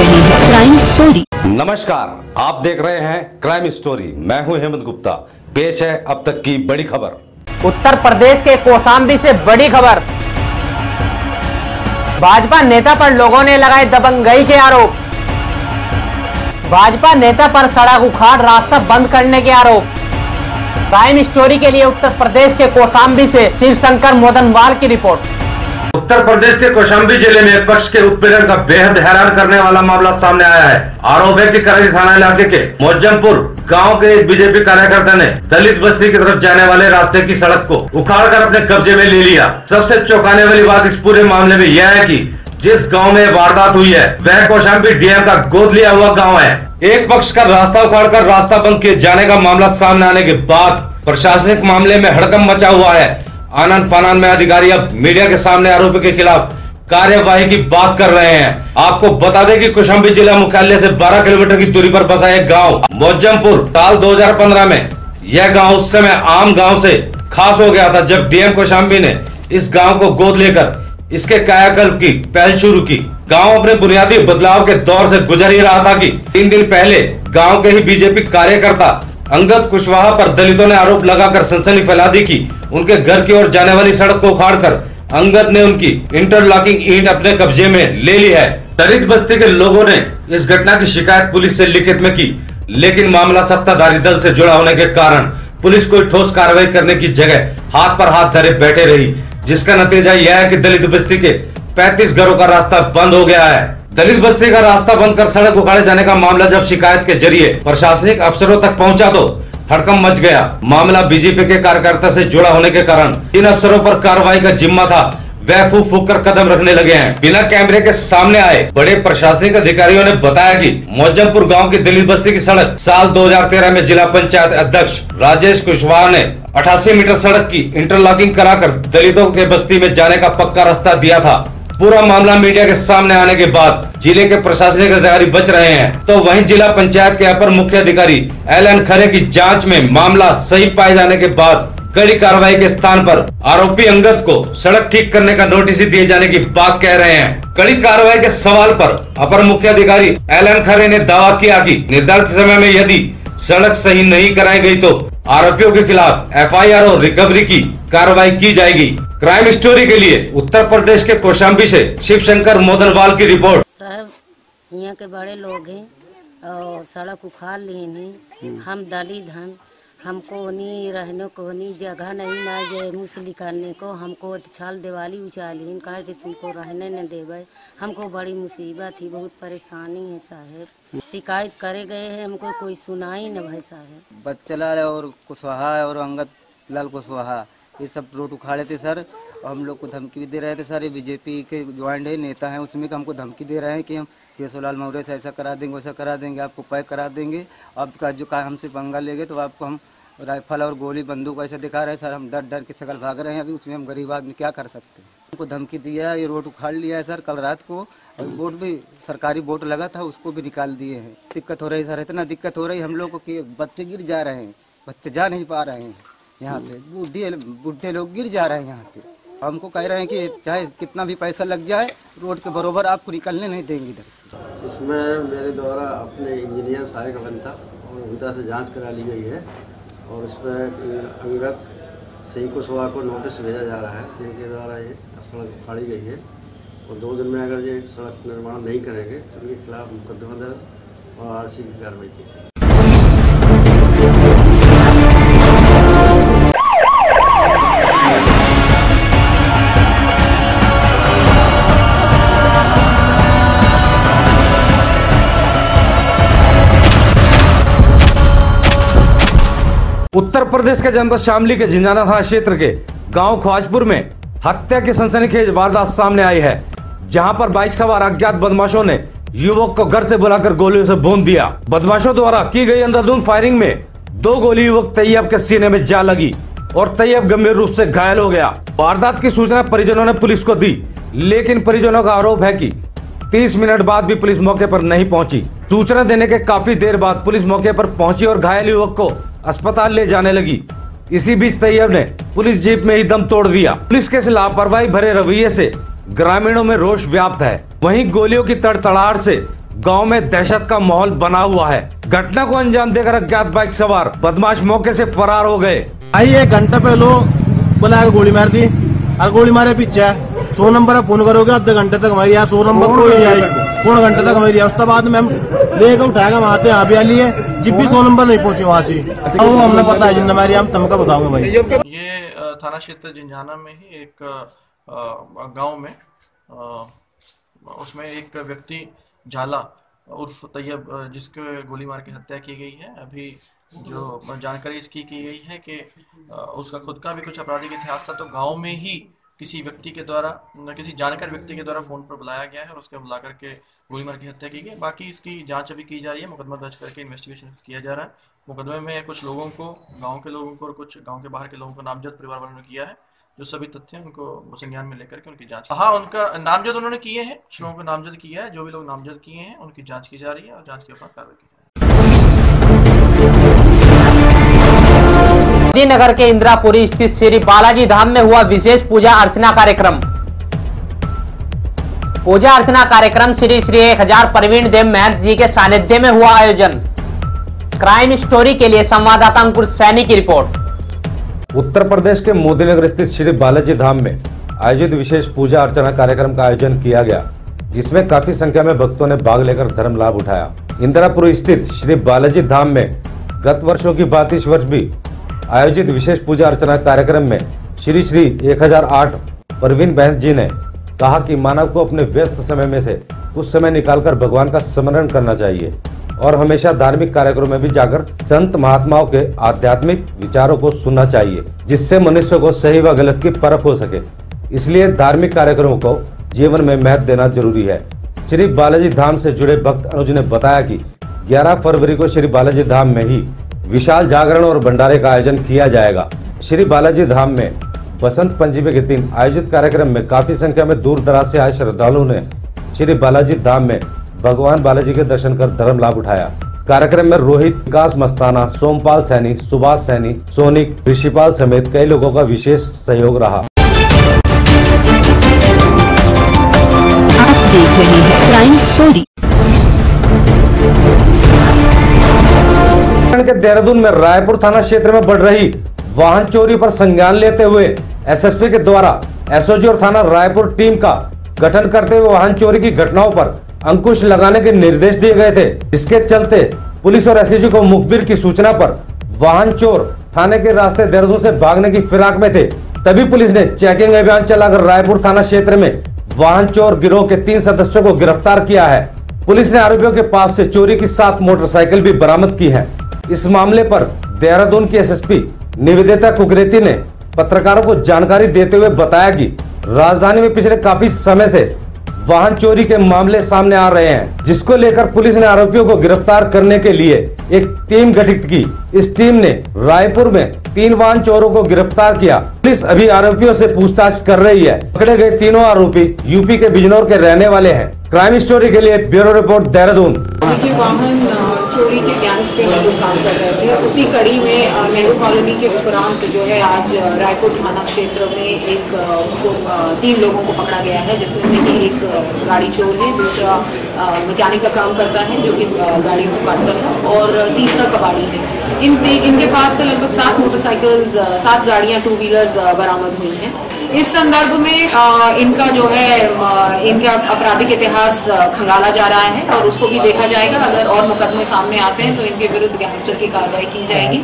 रहे हैं। Crime story नमस्कार आप देख रहे हैं क्राइम स्टोरी मैं हूँ हेमंत गुप्ता। पेश है अब तक की बड़ी खबर। उत्तर प्रदेश के कोसाम्बी से बड़ी खबर। भाजपा नेता पर लोगों ने लगाए दबंगई के आरोप। भाजपा नेता पर सड़क उखाड़ रास्ता बंद करने के आरोप। क्राइम स्टोरी के लिए उत्तर प्रदेश के कोसाम्बी से शिव शंकर मोदनवाल की रिपोर्ट। उत्तर प्रदेश के कौशाम्बी ज़िले में विपक्ष के उत्पीड़न का बेहद हैरान करने वाला मामला सामने आया है। आरोप है की करही थाना इलाके के मोजमपुर गाँव के एक बीजेपी कार्यकर्ता ने दलित बस्ती की तरफ़ जाने वाले रास्ते की सड़क को उखाड़कर अपने कब्जे में ले लिया। सबसे चौंकाने वाली बात इस पूरे मामले में यह है की जिस गाँव में वारदात हुई है, वह कौशाम्बी डीएम का गोद लिया हुआ गाँव है। एक पक्ष का रास्ता उखाड़कर रास्ता बंद किए जाने का मामला सामने आने के बाद प्रशासनिक मामले में हड़कम मचा हुआ है। आनंद फानंद में अधिकारी अब मीडिया के सामने आरोपी के खिलाफ कार्यवाही की बात कर रहे हैं। आपको बता दें कि कुशंबी जिला मुख्यालय से 12 किलोमीटर की दूरी पर बसा एक गाँव, मोजमपुर, साल 2015 में। यह गाँव उस समय आम गाँव से खास हो गया था जब डीएम कौशाम्बी ने इस गाँव को गोद लेकर इसके कायाकल्प की पहल शुरू की। गाँव अपने बुनियादी बदलाव के दौर से गुजर ही रहा था कि तीन दिन पहले गाँव के ही बीजेपी कार्यकर्ता अंगद कुशवाहा पर दलितों ने आरोप लगाकर सनसनी फैला दी कि उनके घर की ओर जाने वाली सड़क को उखाड़ कर अंगद ने उनकी इंटरलॉकिंग ईंट अपने कब्जे में ले ली है। दलित बस्ती के लोगों ने इस घटना की शिकायत पुलिस से लिखित में की, लेकिन मामला सत्ताधारी दल से जुड़ा होने के कारण पुलिस कोई ठोस कार्रवाई करने की जगह हाथ पर हाथ धरे बैठे रही, जिसका नतीजा यह है कि दलित बस्ती के 35 घरों का रास्ता बंद हो गया है। दलित बस्ती का रास्ता बंद कर सड़क उखाड़े जाने का मामला जब शिकायत के ज़रिए प्रशासनिक अफसरों तक पहुँचा तो हड़कम मच गया। मामला बीजेपी के कार्यकर्ता से जुड़ा होने के कारण इन अफसरों पर कार्रवाई का जिम्मा था। वह फूक फूक कर कदम रखने लगे हैं। बिना कैमरे के सामने आए बड़े प्रशासनिक अधिकारियों ने बताया कि मौजमपुर गाँव की दलित बस्ती की सड़क साल 2013 में जिला पंचायत अध्यक्ष राजेश कुशवाहा ने 88 मीटर सड़क की इंटरलॉकिंग कराकर दलितों के बस्ती में जाने का पक्का रास्ता दिया था। पूरा मामला मीडिया के सामने आने के बाद ज़िले के प्रशासनिक अधिकारी बच रहे हैं तो वहीं जिला पंचायत के अपर मुख्य अधिकारी एल एन खरे की जाँच में मामला सही पाए जाने के बाद कड़ी कार्रवाई के स्थान पर आरोपी अंगद को सड़क ठीक करने का नोटिस दिए जाने की बात कह रहे हैं। कड़ी कार्रवाई के सवाल पर अपर मुख्य अधिकारी एल एन खरे ने दावा किया कि निर्धारित समय में यदि सड़क सही नहीं कराई गई तो आरोपियों के खिलाफ एफआईआर और रिकवरी की कार्रवाई की जाएगी। क्राइम स्टोरी के लिए उत्तर प्रदेश के कौशाम्बी से शिव शंकर मोदनवाल की रिपोर्ट। सर यहाँ के बड़े लोग हैं और सड़क उखाड़ लिए नहीं। हम दलित हैं। हमको नहीं रहने को नहीं जगह नहीं ना जे मुसली करने को। हमको छाल दिवाली उचाली कहा कि तुमको रहने न देवे। हमको बड़ी मुसीबत थी बहुत परेशानी है साहेब। शिकायत करे गए हैं हमको कोई सुनाई न भाई साहेब। बच्चा लाल और कुशवाहा और अंगत लाल कुशवाहा। ये सब रोड उखाड़े थे, सर। और हम लोग को धमकी भी दे रहे थे, सर। ये बीजेपी के ज्वाइंट है, नेता हैं, उसमें हमको धमकी दे रहे हैं कि हम केशवलाल मौर्य से ऐसा करा देंगे, वैसा करा देंगे, आपको पैक करा देंगे। आपका जो का हमसे पंगा लेंगे तो आपको हम राइफल और गोली, बंदूक ऐसा दिखा रहे हैं, सर। हम डर डर के सकल भाग रहे हैं अभी, उसमें हम गरीब आदमी क्या कर सकते हैं? हमको धमकी दिया है, ये रोड उखाड़ लिया है, सर, कल रात को। बोर्ड भी, सरकारी बोट लगा था, उसको भी निकाल दिए हैं। दिक्कत हो रही है, सर। इतना दिक्कत हो रही है हम लोग को कि बच्चे गिर जा रहे हैं, बच्चे जा नहीं पा रहे हैं। यहाँ पे। बूढ़े बूढ़े लोग गिर जा रहे हैं यहाँ पे। हमको कह रहे हैं कि चाहे कितना भी पैसा लग जाए, रोड के बरोबर आपको निकलने नहीं देंगे इधर से। इसमें मेरे द्वारा अपने इंजीनियर सहायक अभियंता और विदा से जाँच करा ली गई है और इसमें अंगत सिंह कुशवाहा को नोटिस भेजा जा रहा है, जिनके द्वारा ये सड़क उखाड़ी गई है। और दो दिन में अगर ये सड़क निर्माण नहीं करेंगे तो उनके खिलाफ मुकदमा दर्ज और आर की कार्रवाई की जाएगी। उत्तर प्रदेश के जनपद शामली के झिंझाना थाना क्षेत्र के गाँव ख्वाजपुर में हत्या की सनसनीखेज वारदात सामने आई है, जहाँ पर बाइक सवार अज्ञात बदमाशों ने युवक को घर से बुलाकर गोलियों से भून दिया। बदमाशों द्वारा की गई अंधाधुंध फायरिंग में दो गोली युवक तैयब के सीने में जा लगी और तैयब गंभीर रूप से घायल हो गया। वारदात की सूचना परिजनों ने पुलिस को दी, लेकिन परिजनों का आरोप है कि 30 मिनट बाद भी पुलिस मौके पर नहीं पहुँची। सूचना देने के काफ़ी देर बाद पुलिस मौके पर पहुँची और घायल युवक को अस्पताल ले जाने लगी। इसी बीच तैयब ने पुलिस जीप में ही दम तोड़ दिया। पुलिस के लापरवाही भरे रवैये से ग्रामीणों में रोष व्याप्त है। वहीं गोलियों की तड़तड़ाहट से गाँव में दहशत का माहौल बना हुआ है। घटना को अंजाम देकर अज्ञात बाइक सवार बदमाश मौके से फरार हो गए। आई एक घंटा पहले बुलाया, गोली मार दी। और गोली मारे पीछे। सौ नंबर पे फ़ोन करोगे आधे घंटे तक हमारी यहाँ सौ नंबर कोई नहीं आई। पौन घंटे तक हमारी उसके बाद में हम लेकर उठाएगा वहाँ से यहाँ भी आ लिए जब भी सौ नंबर नहीं पहुँची वहाँ से। वो हमने पता है ज़िम्मेदारी हम तुमको बताओगे भाई। ये थाना क्षेत्र जिंझाना में ही एक गाँव में उसमें एक व्यक्ति झाला उर्फ़ तैयब जिसके गोली मार के हत्या की गई है। अभी जो जानकारी इसकी की गई है कि उसका खुद का भी कुछ आपराधिक इतिहास था तो गाँव में ही किसी व्यक्ति के द्वारा किसी जानकार व्यक्ति के द्वारा फ़ोन पर बुलाया गया है और उसके बुला करके गोली मार की हत्या की गई। बाकी इसकी जाँच अभी की जा रही है, मुकदमा दर्ज करके इन्वेस्टिगेशन किया जा रहा है। मुकदमे में कुछ लोगों को, गाँव के लोगों को और कुछ गाँव के बाहर के लोगों को नामजद परिवार वालों ने किया है। जो सभी तथ्य हैं, उनको संज्ञान में लेकर के उनकी जाँच हाँ उनका नामजद उन्होंने किए हैं लोगों को नामजद किया है, जो भी लोग नामजद किए हैं, उनकी जाँच की जा रही है और जाँच के बाद कार्रवाई की जाएगी नगर के इंदिरापुरी स्थित श्री बालाजी धाम में हुआ विशेष पूजा अर्चना कार्यक्रम। पूजा अर्चना कार्यक्रम श्री श्री एक हज़ार प्रवीण देव महंत जी के सानिध्य में हुआ आयोजन। क्राइम स्टोरी के लिए संवाददाता अंकुर सैनी की रिपोर्ट। उत्तर प्रदेश के मोदीनगर स्थित श्री बालाजी धाम में आयोजित विशेष पूजा अर्चना कार्यक्रम का आयोजन किया गया, जिसमें काफ़ी संख्या में भक्तों ने भाग लेकर धर्म लाभ उठाया। इंदिरापुर स्थित श्री बालाजी धाम में गत वर्षों की बात इस वर्ष भी आयोजित विशेष पूजा अर्चना कार्यक्रम में श्री श्री 1008 प्रवीण बहन जी ने कहा कि मानव को अपने व्यस्त समय में से कुछ समय निकालकर भगवान का स्मरण करना चाहिए। और हमेशा धार्मिक कार्यक्रम में भी जाकर संत महात्माओं के आध्यात्मिक विचारों को सुनना चाहिए, जिससे मनुष्य को सही व गलत की परख हो सके। इसलिए धार्मिक कार्यक्रमों को जीवन में महत्व देना ज़रूरी है। श्री बालाजी धाम से जुड़े भक्त अनुज ने बताया कि 11 फरवरी को श्री बालाजी धाम में ही विशाल जागरण और भंडारे का आयोजन किया जाएगा। श्री बालाजी धाम में बसंत पंचमी के दिन आयोजित कार्यक्रम में काफ़ी संख्या में दूर दराज से आए श्रद्धालुओं ने श्री बालाजी धाम में भगवान बालाजी के दर्शन कर धर्म लाभ उठाया। कार्यक्रम में रोहित विकास मस्ताना सोमपाल सैनी सुभाष सैनी सोनिक ऋषिपाल समेत कई लोगों का विशेष सहयोग रहा। आप देख रहे हैं क्राइम स्टोरी के देहरादून में रायपुर थाना क्षेत्र में बढ़ रही वाहन चोरी पर संज्ञान लेते हुए एसएसपी के द्वारा एसओजी और थाना रायपुर टीम का गठन करते हुए वाहन चोरी की घटनाओं पर अंकुश लगाने के निर्देश दिए गए थे। जिसके चलते पुलिस और एसएसजी को मुखबिर की सूचना पर वाहन चोर थाने के रास्ते देहरादून से भागने की फिराक में थे। तभी पुलिस ने चेकिंग अभियान चलाकर रायपुर थाना क्षेत्र में वाहन चोर गिरोह के तीन सदस्यों को गिरफ़्तार किया है। पुलिस ने आरोपियों के पास से चोरी की सात मोटरसाइकिल भी बरामद की है। इस मामले पर देहरादून की एसएसपी निवेदिता कुकरेती ने पत्रकारों को जानकारी देते हुए बताया कि राजधानी में पिछले काफ़ी समय से वाहन चोरी के मामले सामने आ रहे हैं, जिसको लेकर पुलिस ने आरोपियों को गिरफ़्तार करने के लिए एक टीम गठित की। इस टीम ने रायपुर में तीन वाहन चोरों को गिरफ़्तार किया। पुलिस अभी आरोपियों से पूछताछ कर रही है। पकड़े गए तीनों आरोपी यूपी के बिजनौर के रहने वाले हैं। क्राइम स्टोरी के लिए ब्यूरो रिपोर्ट देहरादून। वाहन चोरी के गैंग्स पे काम कर रहे थे। उसी कड़ी में नेहरू कॉलोनी के उपरांत जो है आज रायपुर थाना क्षेत्र में एक उसको तीन लोगों को पकड़ा गया है, जिसमें से कि एक गाड़ी चोर है, दूसरा मैकेनिक का काम करता है, जो कि गाड़ियों को काटता है, और तीसरा कबाड़ी है। इन इनके पास से लगभग सात मोटरसाइकिल्स सात गाड़ियाँ टू व्हीलर्स बरामद हुई हैं। इस संदर्भ में अ, इनका जो है इनका आपराधिक इतिहास खंगाला जा रहा है और उसको भी देखा जाएगा। अगर और मुकदमे सामने आते हैं तो इनके विरुद्ध गैंगस्टर की कार्रवाई की जाएगी।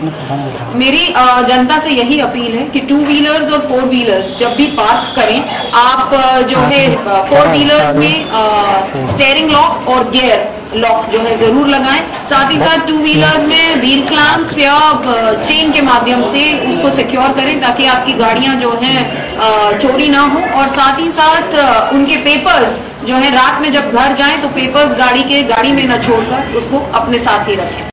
मेरी अ, जनता से यही अपील है कि टू व्हीलर्स और फोर व्हीलर्स जब भी पार्क करें आप जो है फोर व्हीलर्स में स्टेयरिंग लॉक और गियर लॉक जो है ज़रूर लगाएँ। साथ ही साथ टू व्हीलर्स में व्हील क्लैंप्स या चेन के माध्यम से उसको सिक्योर करें ताकि आपकी गाड़ियाँ जो हैं चोरी ना हो और साथ ही साथ उनके पेपर्स जो है, रात में जब घर जाएँ तो पेपर्स गाड़ी के गाड़ी में न छोड़कर उसको अपने साथ ही रखें।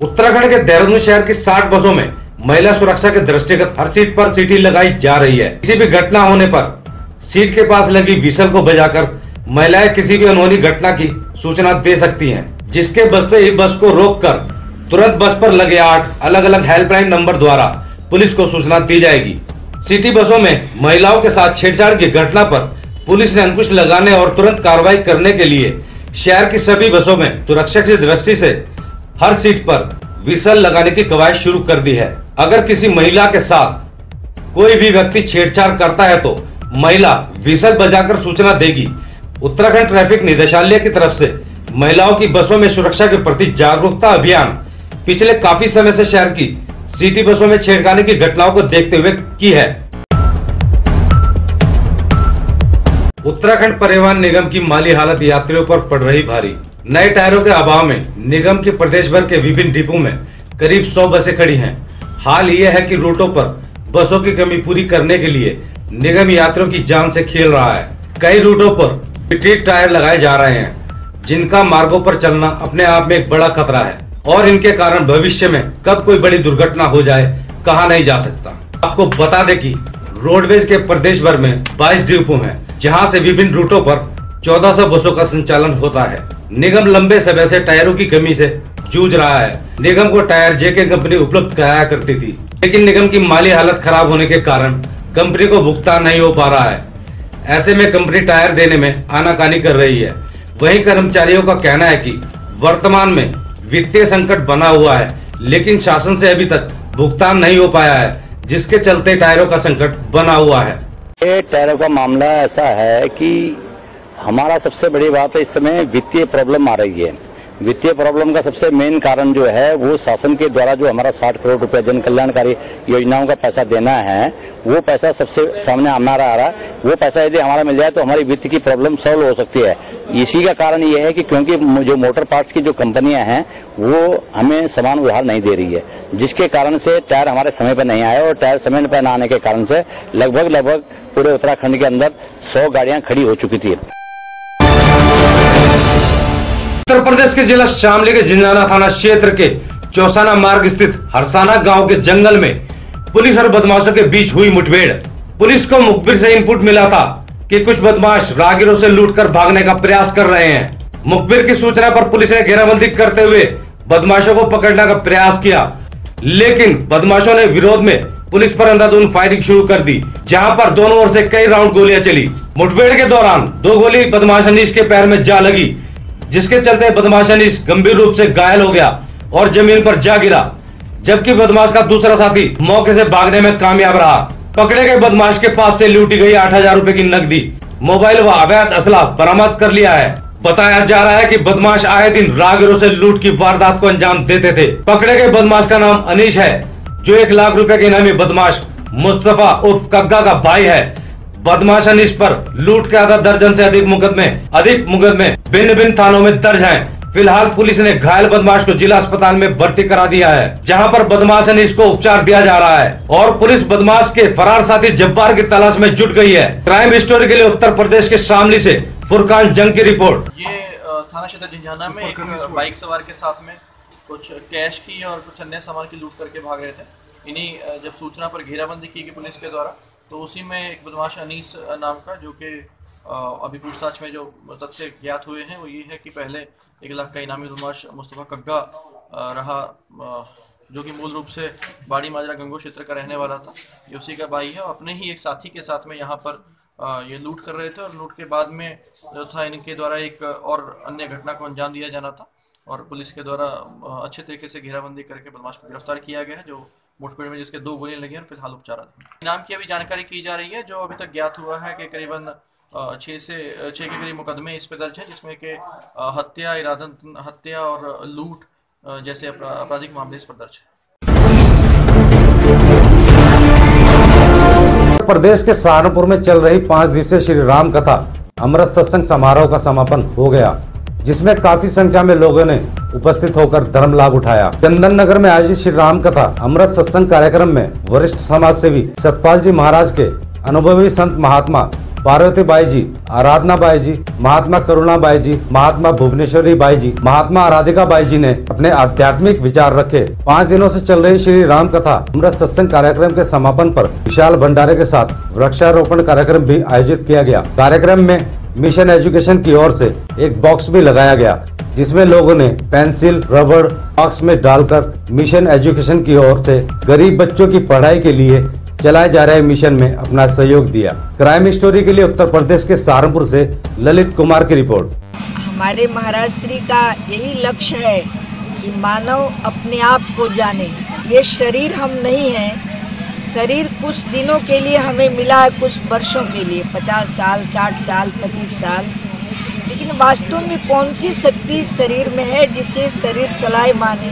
उत्तराखंड के देहरादून शहर की 60 बसों में महिला सुरक्षा के दृष्टिगत हर सीट पर सीटी लगाई जा रही है। किसी भी घटना होने पर सीट के पास लगी विसल को बजाकर महिलाएँ किसी भी अनहोनी घटना की सूचना दे सकती हैं, जिसके बसते ही बस को रोककर तुरंत बस पर लगे आठ अलग अलग हेल्पलाइन नंबर द्वारा पुलिस को सूचना दी जाएगी। सिटी बसों में महिलाओं के साथ छेड़छाड़ की घटना पर पुलिस ने अंकुश लगाने और तुरंत कार्रवाई करने के लिए शहर की सभी बसों में सुरक्षा की दृष्टि से हर सीट पर विसल लगाने की कवायद शुरू कर दी है। अगर किसी महिला के साथ कोई भी व्यक्ति छेड़छाड़ करता है तो महिला विसल बजाकर सूचना देगी। उत्तराखंड ट्रैफ़िक निदेशालय की तरफ़ से महिलाओं की बसों में सुरक्षा के प्रति जागरूकता अभियान पिछले काफ़ी समय से शहर की सिटी बसों में छेड़खानी की घटनाओं को देखते हुए की है? उत्तराखंड परिवहन निगम की माली हालत यात्रियों पर पड़ रही भारी। नए टायरों के अभाव में निगम के प्रदेश भर के विभिन्न डिपो में करीब 100 बसें खड़ी हैं। हाल यह है कि रूटों पर बसों की कमी पूरी करने के लिए निगम यात्रियों की जान से खेल रहा है। कई रूटों पर पिटेड टायर लगाए जा रहे हैं, जिनका मार्गों पर चलना अपने आप में एक बड़ा खतरा है। और इनके कारण भविष्य में कब कोई बड़ी दुर्घटना हो जाए, कहा नहीं जा सकता। आपको बता दें कि रोडवेज़ के प्रदेश भर में 22 डिपो हैं, जहाँ से विभिन्न रूटों पर 1400 बसों का संचालन होता है। निगम लंबे समय से टायरों की कमी से जूझ रहा है। निगम को टायर जेके कंपनी उपलब्ध कराया करती थी, लेकिन निगम की माली हालत खराब होने के कारण कंपनी को भुगतान नहीं हो पा रहा है। ऐसे में कंपनी टायर देने में आनाकानी कर रही है। वहीं कर्मचारियों का कहना है कि वर्तमान में वित्तीय संकट बना हुआ है, लेकिन शासन से अभी तक भुगतान नहीं हो पाया है, जिसके चलते टायरों का संकट बना हुआ है। ये टायरों का मामला ऐसा है कि हमारा सबसे बड़ी बात है, इस समय वित्तीय प्रॉब्लम आ रही है। वित्तीय प्रॉब्लम का सबसे मेन कारण जो है, वो शासन के द्वारा जो हमारा 60 करोड़ रुपए जन कल्याणकारी योजनाओं का पैसा देना है, वो पैसा सबसे सामने हमारा आ रहा है। वो पैसा यदि हमारा मिल जाए तो हमारी वित्त की प्रॉब्लम सॉल्व हो सकती है। इसी का कारण ये है कि क्योंकि जो मोटर पार्ट्स की जो कंपनियाँ हैं, वो हमें समान उधार नहीं दे रही है। जिसके कारण से टायर हमारे समय पर नहीं आए और टायर समय पर न आने के कारण से लगभग लगभग पूरे उत्तराखंड के अंदर सौ गाड़ियाँ खड़ी हो चुकी थी। उत्तर प्रदेश के जिला शामली के जिंजाना थाना क्षेत्र के चौसाना मार्ग स्थित हरसाना गाँव के जंगल में पुलिस और बदमाशों के बीच हुई मुठभेड़। पुलिस को मुखबिर से इनपुट मिला था कि कुछ बदमाश रागिरों से लूटकर भागने का प्रयास कर रहे हैं। मुखबिर की सूचना पर पुलिस ने घेराबंदी करते हुए बदमाशों को पकड़ने का प्रयास किया। लेकिन बदमाशों ने विरोध में पुलिस पर अंधाधुंध फायरिंग शुरू कर दी, जहाँ पर दोनों ओर से कई राउंड गोलियाँ चली। मुठभेड़ के दौरान दो गोली बदमाश अनीश के पैर में जा लगी। जिसके चलते बदमाश अनिश गंभीर रूप से घायल हो गया और ज़मीन पर जा गिरा, जबकि बदमाश का दूसरा साथी मौके से भागने में कामयाब रहा। पकड़े गए बदमाश के पास से लूटी गई आठ हज़ार रूपए की नकदी, मोबाइल व अवैध असला बरामद कर लिया है। बताया जा रहा है कि बदमाश आए दिन रागिरों से लूट की वारदात को अंजाम देते थे। पकड़े गए बदमाश का नाम अनीश है, जो एक लाख रुपए के इनामी बदमाश मुस्तफ़ा उर्फ़ कग्गा का भाई है। बदमाश अनिश पर। लूट के आधा दर्जन से अधिक मुकदमे अधिक मुकदमे भिन्न भिन्न थानों में दर्ज हैं। फ़िलहाल पुलिस ने घायल बदमाश को जिला अस्पताल में भर्ती करा दिया है, जहाँ पर बदमाश अनिश को उपचार दिया जा रहा है और पुलिस बदमाश के फरार साथी जब्बार की तलाश में जुट गई है। क्राइम स्टोरी के लिए उत्तर प्रदेश के शामली से फुरकान जंग की रिपोर्ट। ये थाना क्षेत्र झंझाना में एक बाइक सवार के साथ में कुछ कैश की और कुछ अन्य सामान की लूट करके भाग रहे थे। इन्हीं जब सूचना पर घेराबंदी की गई पुलिस के द्वारा तो उसी में एक बदमाश अनीस नाम का, जो कि अभी पूछताछ में जो तथ्य ज्ञात हुए हैं, वो ये है कि पहले एक लाख का इनामी बदमाश मुस्तफ़ा कग्गा रहा जो कि मूल रूप से बाड़ी माजरा गंगो क्षेत्र का रहने वाला था। ये उसी का भाई है और अपने ही एक साथी के साथ में यहाँ पर ये लूट कर रहे थे और लूट के बाद में जो था, इनके द्वारा एक और अन्य घटना को अंजाम दिया जाना था और पुलिस के द्वारा अच्छे तरीके से घेराबंदी करके बदमाश को गिरफ़्तार किया गया है, जो मुठभेड़ में जिसके दो गोलियाँ लगी और फ़िलहाल उपचाराधीन इनाम की अभी जानकारी की जा रही है, जो अभी तक ज्ञात हुआ है कि करीबन छः से छः के करीब मुकदमे इस पे दर्ज है, जिसमें कि हत्या, इरादन, हत्या और लूट जैसे आपराधिक मामले इस पर दर्ज है। प्रदेश के सहारनपुर में चल रही पाँच दिवसीय श्री राम कथा, अमृत सत्संग समारोह का समापन हो गया। जिसमें काफ़ी संख्या में लोगों ने उपस्थित होकर धर्म लाभ उठाया। चंदन नगर में आयोजित श्री राम कथा, अमृत सत्संग कार्यक्रम में वरिष्ठ समाज सेवी सतपाल जी महाराज के अनुभवी संत महात्मा पार्वती बाई जी, आराधना बाई जी, महात्मा करुणा बाई जी, महात्मा भुवनेश्वरी बाई जी, महात्मा आराधिका बाई जी ने अपने आध्यात्मिक विचार रखे। पाँच दिनों से चल रही श्री राम कथा, अमृत सत्संग कार्यक्रम के समापन पर विशाल भंडारे के साथ वृक्षारोपण कार्यक्रम भी आयोजित किया गया। कार्यक्रम में मिशन एजुकेशन की ओर से एक बॉक्स भी लगाया गया, जिसमें लोगों ने पेंसिल, रबड़ बॉक्स में डालकर मिशन एजुकेशन की ओर से गरीब बच्चों की पढ़ाई के लिए चलाए जा रहे मिशन में अपना सहयोग दिया। क्राइम स्टोरी के लिए उत्तर प्रदेश के सहारनपुर से ललित कुमार की रिपोर्ट। हमारे महाराज श्री का यही लक्ष्य है कि मानव अपने आप को जाने। ये शरीर हम नहीं हैं शरीर कुछ दिनों के लिए हमें मिला है कुछ वर्षों के लिए। पचास साल, साठ साल, पच्चीस साल। लेकिन वास्तव में कौन सी शक्ति शरीर में है जिसे शरीर चलाए माने?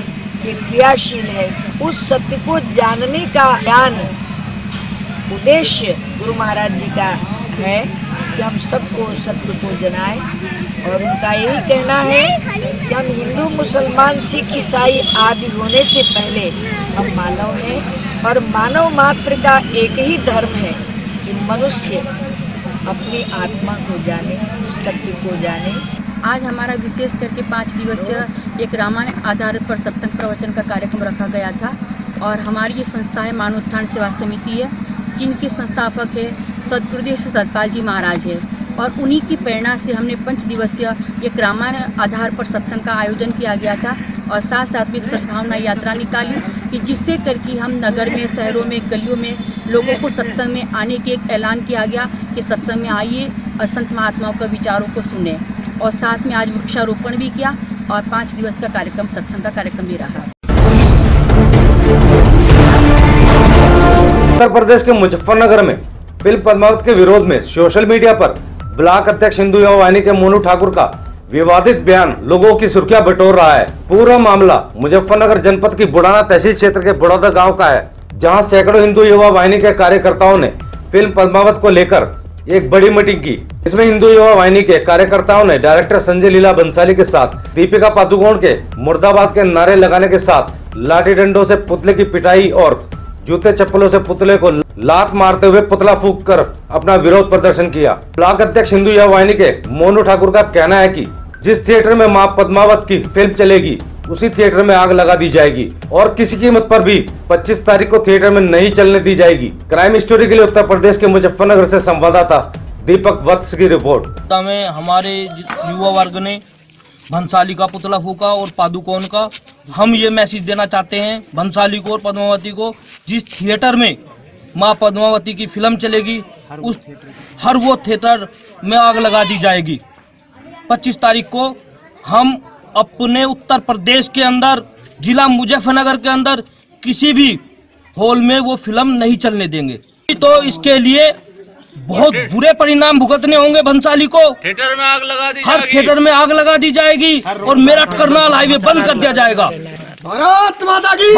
ये क्रियाशील है। उस सत्य को जानने का ज्ञान, उद्देश्य गुरु महाराज जी का है कि हम सबको सत्य को जनाएँ। और उनका यही कहना है कि हम हिंदू, मुसलमान, सिख, ईसाई आदि होने से पहले हम मानव हैं। और मानव मात्र का एक ही धर्म है कि मनुष्य अपनी आत्मा को जाने सत्य को जाने। आज हमारा विशेष करके पाँच दिवसीय एक रामायण आधार पर सत्संग प्रवचन का कार्यक्रम रखा गया था और हमारी ये संस्था है मानवोत्थान सेवा समिति है, जिनके संस्थापक है सदगुरुदेव सतपाल जी महाराज है। और उन्हीं की प्रेरणा से हमने पंच दिवसीय एक रामायण आधार पर सत्संग का आयोजन किया गया था और साथ साथ में एक सद्भावना यात्रा निकाली कि जिससे करके हम नगर में, शहरों में, गलियों में लोगों को सत्संग में आने के एक ऐलान किया गया कि सत्संग में आइए और संत महात्माओं के विचारों को सुने। और साथ में आज वृक्षारोपण भी किया और पाँच दिवस का कार्यक्रम, सत्संग का कार्यक्रम भी रहा। उत्तर प्रदेश के मुजफ्फरनगर में फ़िल्म पद्मावत के विरोध में सोशल मीडिया पर ब्लॉक अध्यक्ष हिंदू युवा वाहिनी के मोनू ठाकुर का विवादित बयान, लोगों की सुर्खियाँ बटोर रहा है। पूरा मामला मुजफ्फरनगर जनपद की बुढ़ाना तहसील क्षेत्र के बड़ौदा गाँव का है, जहाँ सैकड़ों हिंदू युवा वाहिनी के कार्यकर्ताओं ने फ़िल्म पद्मावत को लेकर एक बड़ी मीटिंग की। इसमें हिंदू युवा वाहिनी के कार्यकर्ताओं ने डायरेक्टर संजय लीला बंसाली के साथ, दीपिका पादुकोण के मुर्दाबाद के नारे लगाने के साथ, लाठी डंडों से पुतले की पिटाई और जूते चप्पलों से पुतले को लात मारते हुए पुतला फूक कर अपना विरोध प्रदर्शन किया। ब्लॉक अध्यक्ष हिंदू युवा वाहिनी के मोनू ठाकुर का कहना है कि जिस थिएटर में माँ पद्मावत की फ़िल्म चलेगी उसी थिएटर में आग लगा दी जाएगी। और किसी कीमत पर भी 25 तारीख को थिएटर में नहीं चलने दी जाएगी। क्राइम स्टोरी के लिए उत्तर प्रदेश के मुजफ्फरनगर से संवाददाता दीपक वत्स की रिपोर्ट। में हमारे युवा वर्ग ने भंसाली का पुतला फूका और पादुकोण का। हम ये मैसेज देना चाहते हैं भंसाली को और पद्मावती को जिस थिएटर में माँ पद्मावती की फ़िल्म चलेगी उस हर वो थिएटर में आग लगा दी जाएगी। 25 तारीख को हम अपने उत्तर प्रदेश के अंदर जिला मुजफ्फरनगर के अंदर किसी भी हॉल में वो फ़िल्म नहीं चलने देंगे। तो इसके लिए बहुत बुरे परिणाम भुगतने होंगे भंसाली को। थिएटर में आग लगा दी हर थिएटर में आग लगा दी जाएगी और मेरठ करनाल हाईवे बंद कर दिया जाएगा। भारत माता की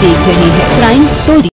देख रहे हैं। Crime story